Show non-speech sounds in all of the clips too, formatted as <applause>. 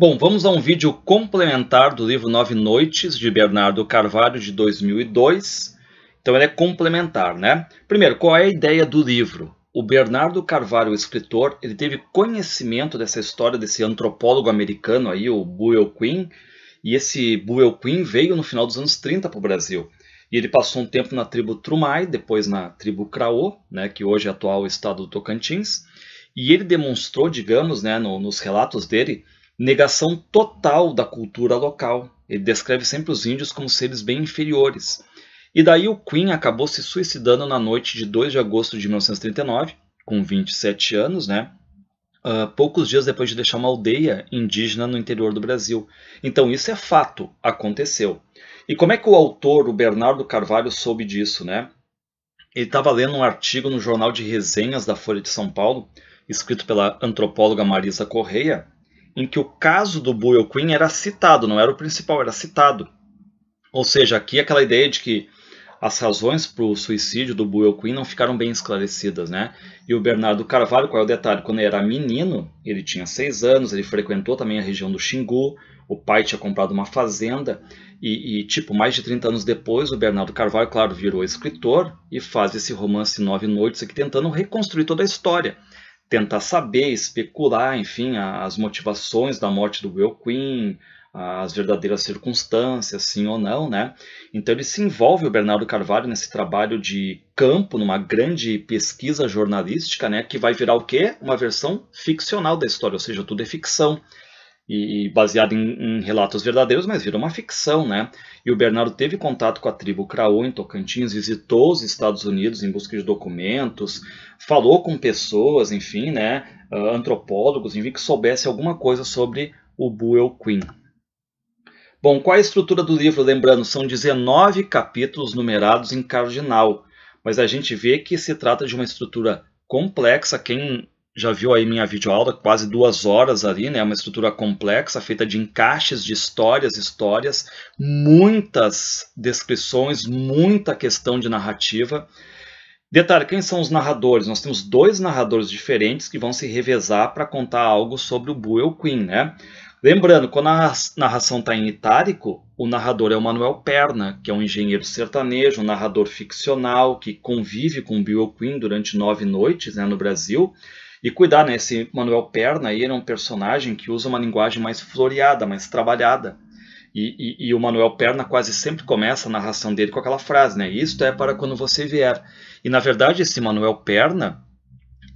Bom, vamos a um vídeo complementar do livro Nove Noites, de Bernardo Carvalho, de 2002. Então ele é complementar, né? Primeiro, qual é a ideia do livro? O Bernardo Carvalho, o escritor, ele teve conhecimento dessa história desse antropólogo americano aí, o Buell Quinn, e esse Buell Quinn veio no final dos anos 30 para o Brasil. E ele passou um tempo na tribo Trumai, depois na tribo Craô, né, que hoje é atual estado do Tocantins, e ele demonstrou, digamos, né, no, nos relatos dele, negação total da cultura local. Ele descreve sempre os índios como seres bem inferiores. E daí o Queen acabou se suicidando na noite de 2 de agosto de 1939, com 27 anos, né? Uh, poucos dias depois de deixar uma aldeia indígena no interior do Brasil. Então isso é fato, aconteceu. E como é que o autor, o Bernardo Carvalho, soube disso, né? Ele estava lendo um artigo no jornal de resenhas da Folha de São Paulo, escrito pela antropóloga Marisa Correia, em que o caso do Buell Queen era citado, não era o principal, era citado. Ou seja, aqui aquela ideia de que as razões para o suicídio do Buell Queen não ficaram bem esclarecidas, né? E o Bernardo Carvalho, qual é o detalhe? Quando ele era menino, ele tinha seis anos, ele frequentou também a região do Xingu, o pai tinha comprado uma fazenda, e, e, tipo, mais de 30 anos depois, o Bernardo Carvalho, claro, virou escritor e faz esse romance Nove Noites aqui, tentando reconstruir toda a história tentar saber, especular, enfim, as motivações da morte do Will Queen, as verdadeiras circunstâncias, sim ou não, né? Então ele se envolve, o Bernardo Carvalho, nesse trabalho de campo, numa grande pesquisa jornalística, né? Que vai virar o quê? Uma versão ficcional da história, ou seja, tudo é ficção e baseado em, em, relatos verdadeiros, mas vira uma ficção, né? E o Bernardo teve contato com a tribo Craô em Tocantins, visitou os Estados Unidos em busca de documentos, falou com pessoas, enfim, né? Uh, antropólogos, enfim, que soubesse alguma coisa sobre o Buell Queen. Bom, qual é a estrutura do livro? Lembrando, são 19 capítulos numerados em cardinal, mas a gente vê que se trata de uma estrutura complexa. Quem já viu aí minha videoaula, quase duas horas ali, né? Uma estrutura complexa, feita de encaixes de histórias, histórias, muitas descrições, muita questão de narrativa. Detalhe, quem são os narradores? Nós temos dois narradores diferentes que vão se revezar para contar algo sobre o Buell Queen, né? Lembrando, quando a narração está em itálico, o narrador é o Manuel Perna, que é um engenheiro sertanejo, um narrador ficcional que convive com o Buell Queen durante nove noites né, no Brasil e cuidar, né? Esse Manuel Perna aí era um personagem que usa uma linguagem mais floreada, mais trabalhada. E, e, e, o Manuel Perna quase sempre começa a narração dele com aquela frase, né? Isto é para quando você vier. E na verdade esse Manuel Perna,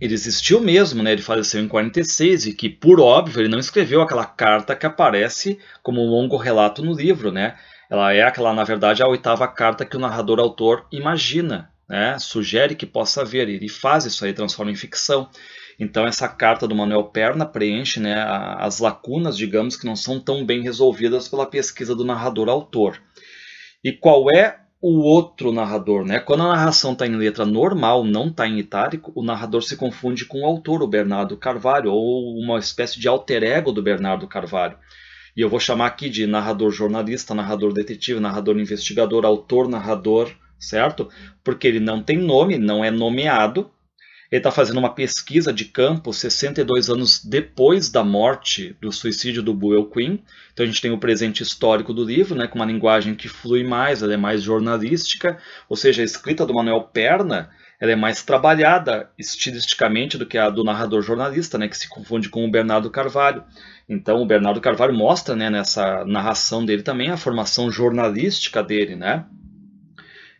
ele existiu mesmo, né? Ele faleceu em 46 e que, por óbvio, ele não escreveu aquela carta que aparece como um longo relato no livro, né? Ela é aquela, na verdade, a oitava carta que o narrador autor imagina, né? Sugere que possa haver. Ele faz isso aí, transforma em ficção. Então essa carta do Manuel Perna preenche né, as lacunas, digamos, que não são tão bem resolvidas pela pesquisa do narrador-autor. E qual é o outro narrador? Né? Quando a narração está em letra normal, não está em itálico, o narrador se confunde com o autor, o Bernardo Carvalho, ou uma espécie de alter ego do Bernardo Carvalho. E eu vou chamar aqui de narrador jornalista, narrador detetive, narrador investigador, autor, narrador, certo? Porque ele não tem nome, não é nomeado, ele está fazendo uma pesquisa de campo 62 anos depois da morte do suicídio do Buell Quinn. Então a gente tem o presente histórico do livro, né, com uma linguagem que flui mais, ela é mais jornalística, ou seja, a escrita do Manuel Perna ela é mais trabalhada estilisticamente do que a do narrador jornalista, né, que se confunde com o Bernardo Carvalho. Então o Bernardo Carvalho mostra né, nessa narração dele também a formação jornalística dele, né?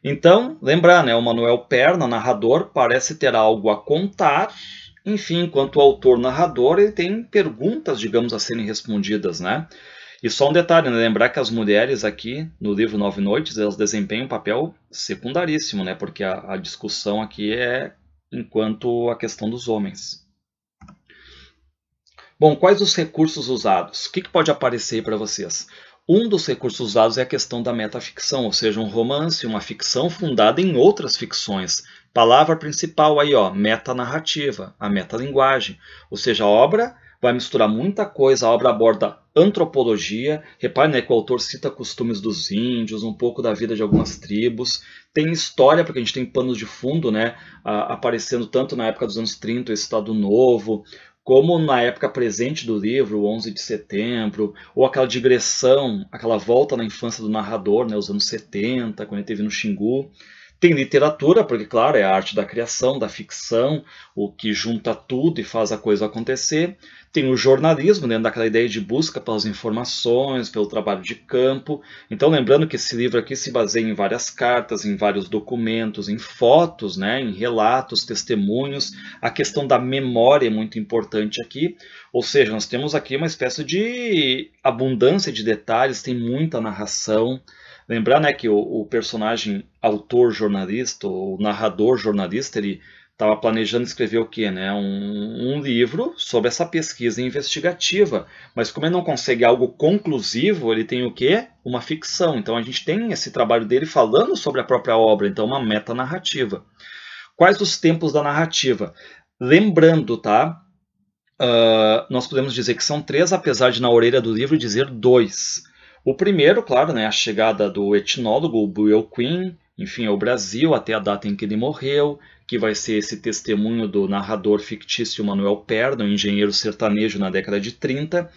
Então, lembrar, né, o Manuel Perna, narrador, parece ter algo a contar, enfim, enquanto o autor narrador ele tem perguntas, digamos, a serem respondidas, né? E só um detalhe, né? lembrar que as mulheres aqui no livro Nove Noites, elas desempenham um papel secundaríssimo, né? Porque a, a discussão aqui é enquanto a questão dos homens. Bom, quais os recursos usados? O que, que pode aparecer para vocês? Um dos recursos usados é a questão da metaficção, ou seja, um romance, uma ficção fundada em outras ficções. Palavra principal aí, ó, metanarrativa, a metalinguagem. Ou seja, a obra vai misturar muita coisa, a obra aborda antropologia, repare né, que o autor cita costumes dos índios, um pouco da vida de algumas tribos, tem história, porque a gente tem panos de fundo, né, aparecendo tanto na época dos anos 30, o Estado Novo, como na época presente do livro, o 11 de setembro, ou aquela digressão, aquela volta na infância do narrador, né, os anos 70, quando ele esteve no Xingu. Tem literatura, porque, claro, é a arte da criação, da ficção, o que junta tudo e faz a coisa acontecer. Tem o jornalismo, dentro daquela ideia de busca pelas informações, pelo trabalho de campo. Então, lembrando que esse livro aqui se baseia em várias cartas, em vários documentos, em fotos, né, em relatos, testemunhos. A questão da memória é muito importante aqui. Ou seja, nós temos aqui uma espécie de abundância de detalhes, tem muita narração. Lembrar né, que o, o personagem autor jornalista, o narrador jornalista, ele estava planejando escrever o quê? Né? Um, um, livro sobre essa pesquisa investigativa. Mas como ele não consegue algo conclusivo, ele tem o quê? Uma ficção. Então a gente tem esse trabalho dele falando sobre a própria obra, então uma metanarrativa. Quais os tempos da narrativa? Lembrando, tá? Uh, nós podemos dizer que são três, apesar de na orelha do livro dizer dois. O primeiro, claro, né, a chegada do etnólogo Buell Quinn, enfim, ao Brasil até a data em que ele morreu, que vai ser esse testemunho do narrador fictício Manuel Perna, um engenheiro sertanejo na década de 30.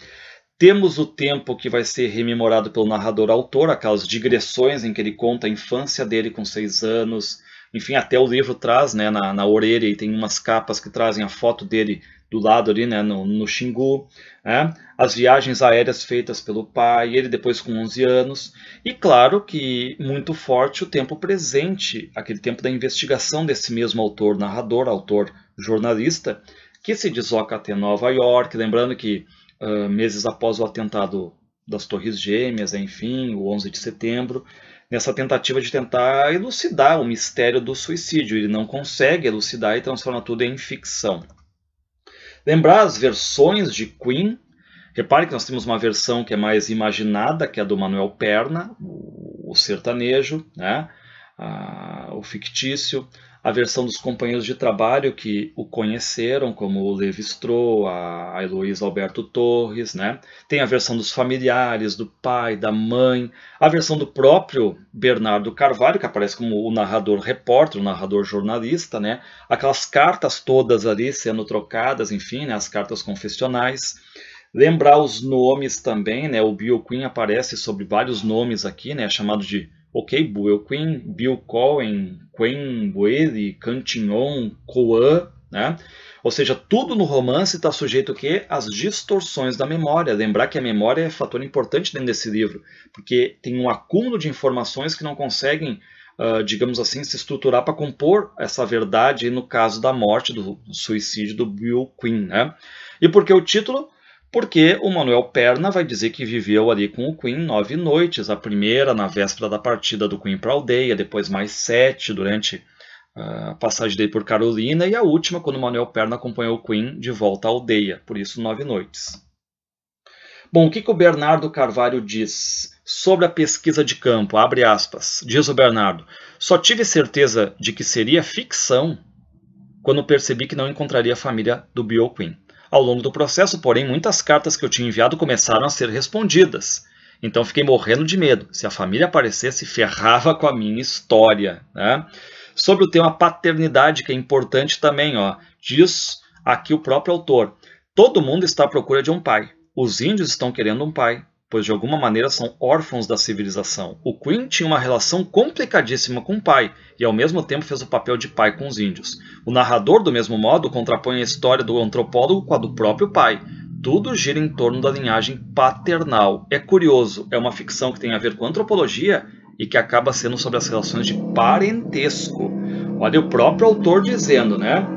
Temos o tempo que vai ser rememorado pelo narrador autor, aquelas digressões em que ele conta a infância dele com seis anos. Enfim, até o livro traz né, na, na orelha e tem umas capas que trazem a foto dele do lado ali, né, no, no Xingu, né, as viagens aéreas feitas pelo pai, ele depois com 11 anos, e claro que muito forte o tempo presente, aquele tempo da investigação desse mesmo autor, narrador, autor, jornalista, que se desloca até Nova York, lembrando que uh, meses após o atentado das Torres Gêmeas, enfim, o 11 de setembro, nessa tentativa de tentar elucidar o mistério do suicídio. Ele não consegue elucidar e transforma tudo em ficção. Lembrar as versões de Queen. Repare que nós temos uma versão que é mais imaginada, que é a do Manuel Perna, o sertanejo, né? Ah, o fictício a versão dos companheiros de trabalho que o conheceram, como o Levi Strauss, a Heloísa Alberto Torres, né? Tem a versão dos familiares, do pai, da mãe, a versão do próprio Bernardo Carvalho, que aparece como o narrador repórter, o narrador jornalista, né? Aquelas cartas todas ali sendo trocadas, enfim, né? as cartas confessionais. Lembrar os nomes também, né? O Bill Quinn aparece sobre vários nomes aqui, né? Chamado de ok, Buell Quinn, Bill Cohen, Quen Bueli, Cantignon, Coan, né? Ou seja, tudo no romance está sujeito quê? às distorções da memória. Lembrar que a memória é fator importante dentro desse livro, porque tem um acúmulo de informações que não conseguem, uh, digamos assim, se estruturar para compor essa verdade no caso da morte, do suicídio do Bill Quinn. Né? E por que o título? Porque o Manuel Perna vai dizer que viveu ali com o Queen nove noites, a primeira na véspera da partida do Queen para a aldeia, depois mais sete durante a passagem dele por Carolina e a última quando o Manuel Perna acompanhou o Queen de volta à aldeia, por isso nove noites. Bom, o que, que o Bernardo Carvalho diz sobre a pesquisa de campo? Abre aspas. Diz o Bernardo: Só tive certeza de que seria ficção quando percebi que não encontraria a família do Bill Queen. Ao longo do processo, porém, muitas cartas que eu tinha enviado começaram a ser respondidas. Então fiquei morrendo de medo. Se a família aparecesse, ferrava com a minha história. Né? Sobre o tema paternidade, que é importante também, ó, diz aqui o próprio autor: todo mundo está à procura de um pai. Os índios estão querendo um pai pois de alguma maneira são órfãos da civilização. O Queen tinha uma relação complicadíssima com o pai e ao mesmo tempo fez o papel de pai com os índios. O narrador, do mesmo modo, contrapõe a história do antropólogo com a do próprio pai. Tudo gira em torno da linhagem paternal. É curioso, é uma ficção que tem a ver com antropologia e que acaba sendo sobre as relações de parentesco. Olha o próprio autor dizendo, né?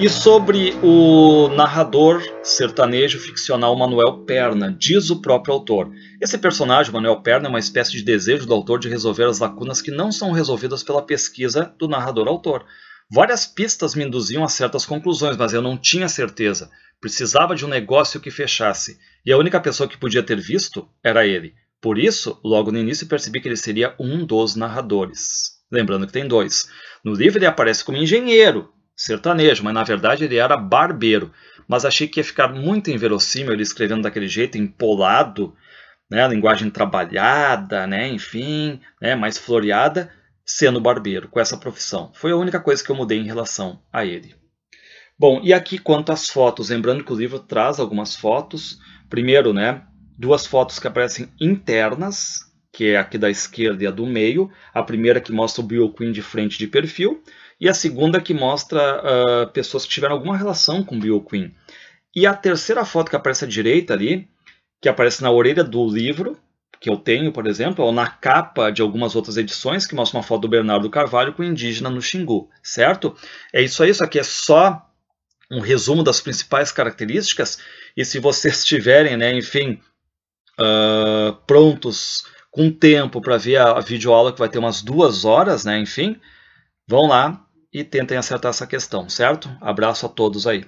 E sobre o narrador sertanejo ficcional Manuel Perna, diz o próprio autor. Esse personagem, Manuel Perna, é uma espécie de desejo do autor de resolver as lacunas que não são resolvidas pela pesquisa do narrador-autor. Várias pistas me induziam a certas conclusões, mas eu não tinha certeza. Precisava de um negócio que fechasse, e a única pessoa que podia ter visto era ele. Por isso, logo no início percebi que ele seria um dos narradores. Lembrando que tem dois. No livro ele aparece como engenheiro, sertanejo, mas na verdade ele era barbeiro. Mas achei que ia ficar muito inverossímil ele escrevendo daquele jeito, empolado, né, linguagem trabalhada, né, enfim, né, mais floreada, sendo barbeiro, com essa profissão. Foi a única coisa que eu mudei em relação a ele. Bom, e aqui quanto às fotos, lembrando que o livro traz algumas fotos. Primeiro, né, duas fotos que aparecem internas, que é aqui da esquerda e a do meio. A primeira que mostra o Bill Queen de frente de perfil, e a segunda que mostra uh, pessoas que tiveram alguma relação com Bill Queen. E a terceira foto que aparece à direita ali, que aparece na orelha do livro, que eu tenho, por exemplo, ou na capa de algumas outras edições, que mostra uma foto do Bernardo Carvalho com indígena no Xingu, certo? É isso aí, isso aqui é só um resumo das principais características, e se vocês <laughs> tiverem, né, enfim, uh, prontos com tempo para ver a, a videoaula, que vai ter umas duas horas, né, enfim, vão lá e tentem acertar essa questão, certo? Abraço a todos aí.